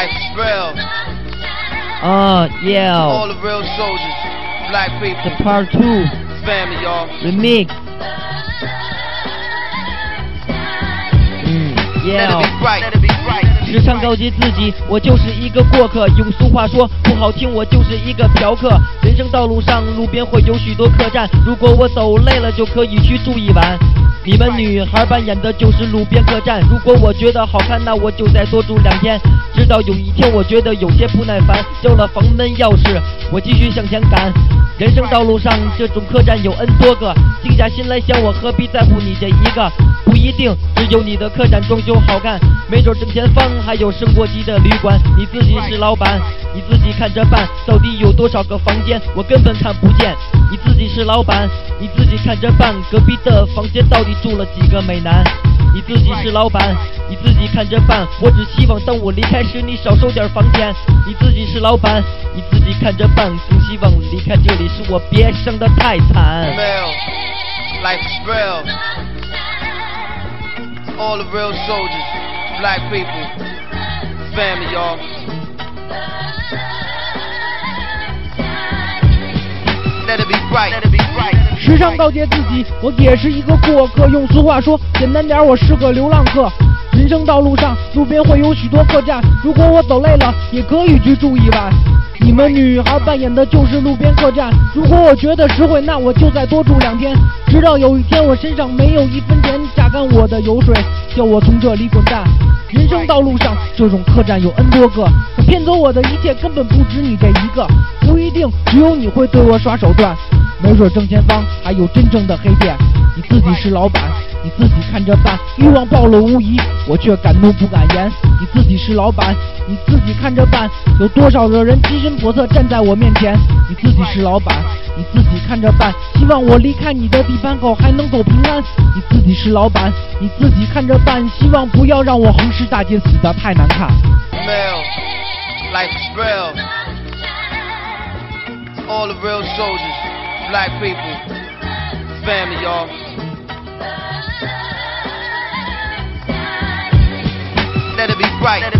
Life is real. Uh, yeah. All the real soldiers, black people, The part two family, y'all. remix. 嗯 Let it，yeah。be right. Let it be right. 时常告诫自己，我就是一个过客。用俗话说不好听，我就是一个嫖客。人生道路上，路边会有许多客栈，如果我走累了，就可以去住一晚。你们女孩扮演的就是路边客栈，如果我觉得好看，那我就再多住两天。直到有一天，我觉得有些不耐烦，丢了房门钥匙，我继续向前赶。人生道路上，这种客栈有 N 多个，静下心来想，我何必在乎你这一个？不一定只有你的客栈装修好看，没准正前方还有升过级的旅馆。你自己是老板，你自己看着办。到底有多少个房间，我根本看不见。你自己是老板，你自己看着办。隔壁的房间到底住了几个美男？你自己是老板，你自己看着办。我只希望当我离开时，你少收点房钱。你自己是老板，你自己看着办。更希望离开这里时，我别伤得太惨。Real soldiers, black people, family all 时尚告诫自己，我也是一个过客。用俗话说，简单点，我是个流浪客。人生道路上，路边会有许多客栈，如果我走累了，也可以去住一晚。你们女孩扮演的就是路边客栈，如果我觉得实惠，那我就再多住两天。直到有一天，我身上没有一分钱，榨干我的油水，叫我从这里滚蛋。人生道路上，这种客栈有 N 多个，可骗走我的一切根本不止你这一个，不一定只有你会对我耍手段。没准正前方还有真正的黑店。你自己是老板，你自己看着办。欲望暴露无遗，我却敢怒不敢言。你自己是老板，你自己看着办。有多少的人欺身叵测站在我面前？你自己是老板，你自己看着办。希望我离开你的地盘后还能走平安。你自己是老板，你自己看着办。希望不要让我横尸大街，死的太难看。Real. Life a real soldier black people, family, y'all. Let it be right.